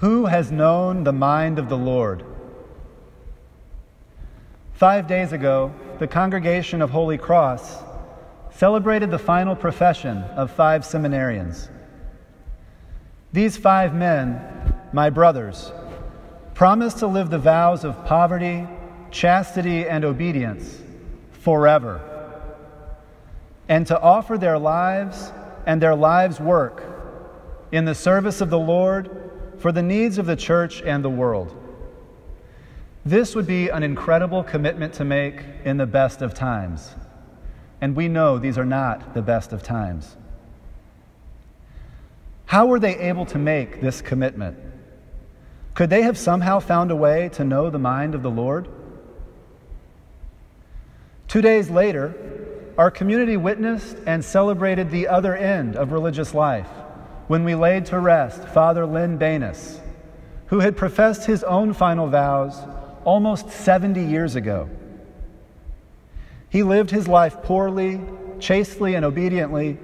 Who has known the mind of the Lord? Five days ago, the congregation of Holy Cross celebrated the final profession of five seminarians. These five men, my brothers, promised to live the vows of poverty, chastity, and obedience forever, and to offer their lives and their lives' work in the service of the Lord for the needs of the church and the world. This would be an incredible commitment to make in the best of times. And we know these are not the best of times. How were they able to make this commitment? Could they have somehow found a way to know the mind of the Lord? Two days later, our community witnessed and celebrated the other end of religious life when we laid to rest Father Lynn Banus, who had professed his own final vows almost 70 years ago. He lived his life poorly, chastely, and obediently,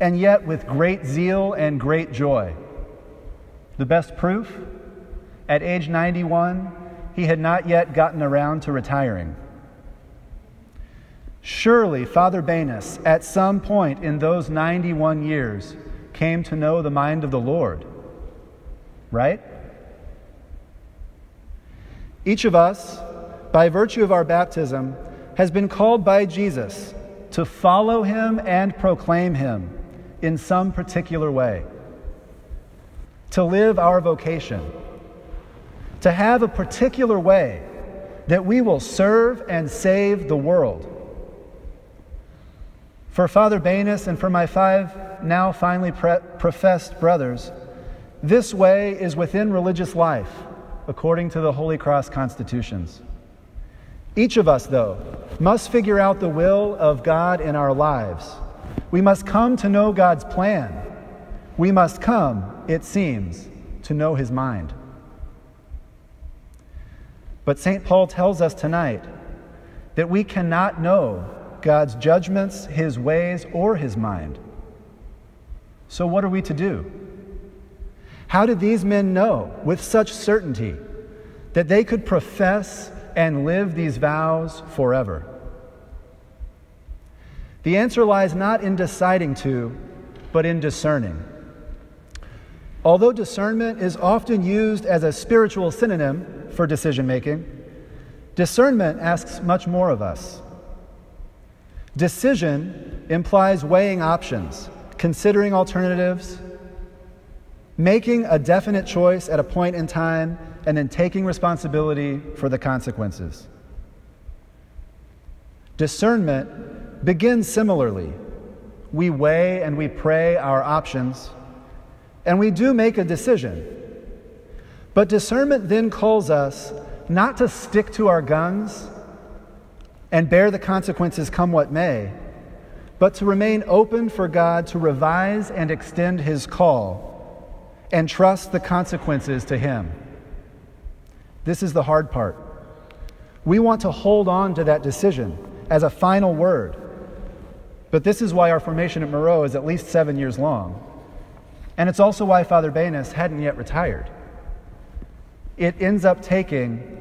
and yet with great zeal and great joy. The best proof? At age 91, he had not yet gotten around to retiring. Surely, Father Banus, at some point in those 91 years, came to know the mind of the Lord. Right? Each of us, by virtue of our baptism, has been called by Jesus to follow him and proclaim him in some particular way, to live our vocation, to have a particular way that we will serve and save the world. For Father Banus and for my five now finally pre- professed brothers, this way is within religious life, according to the Holy Cross constitutions. Each of us, though, must figure out the will of God in our lives. We must come to know God's plan. We must come, it seems, to know His mind. But St. Paul tells us tonight that we cannot know God's judgments, his ways, or his mind. So, what are we to do? How did these men know with such certainty that they could profess and live these vows forever? The answer lies not in deciding to, but in discerning. Although discernment is often used as a spiritual synonym for decision making, discernment asks much more of us. Decision implies weighing options, considering alternatives, making a definite choice at a point in time, and then taking responsibility for the consequences. Discernment begins similarly. We weigh and we pray our options, and we do make a decision. But discernment then calls us not to stick to our guns and bear the consequences come what may, but to remain open for God to revise and extend His call and trust the consequences to Him. This is the hard part. We want to hold on to that decision as a final word. But this is why our formation at Moreau is at least seven years long. And it's also why Father Banus hadn't yet retired. It ends up taking,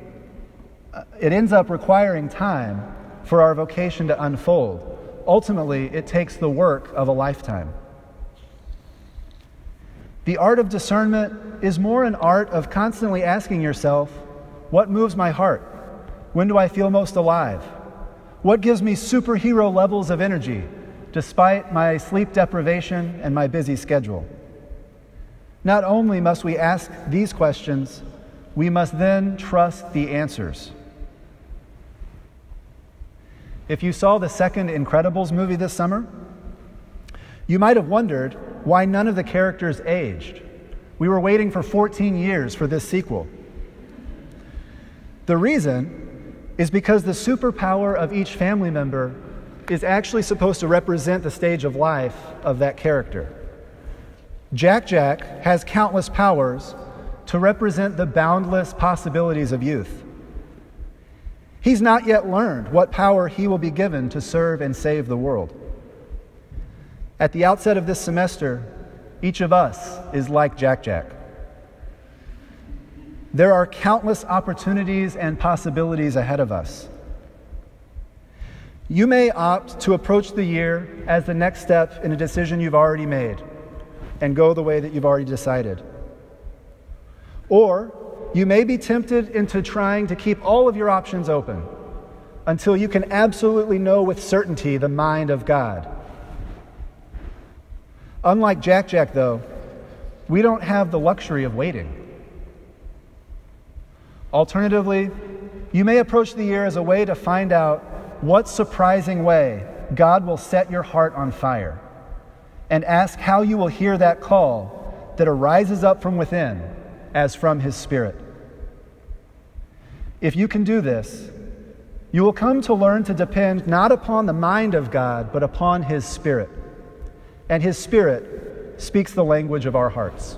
uh, it ends up requiring time for our vocation to unfold. Ultimately, it takes the work of a lifetime. The art of discernment is more an art of constantly asking yourself, What moves my heart? When do I feel most alive? What gives me superhero levels of energy despite my sleep deprivation and my busy schedule? Not only must we ask these questions, we must then trust the answers. If you saw the second Incredibles movie this summer, you might have wondered why none of the characters aged. We were waiting for 14 years for this sequel. The reason is because the superpower of each family member is actually supposed to represent the stage of life of that character. Jack Jack has countless powers to represent the boundless possibilities of youth. He's not yet learned what power he will be given to serve and save the world. At the outset of this semester, each of us is like Jack Jack. There are countless opportunities and possibilities ahead of us. You may opt to approach the year as the next step in a decision you've already made and go the way that you've already decided. Or you may be tempted into trying to keep all of your options open until you can absolutely know with certainty the mind of God. Unlike Jack Jack, though, we don't have the luxury of waiting. Alternatively, you may approach the year as a way to find out what surprising way God will set your heart on fire and ask how you will hear that call that arises up from within as from His Spirit. If you can do this, you will come to learn to depend not upon the mind of God, but upon His Spirit. And His Spirit speaks the language of our hearts.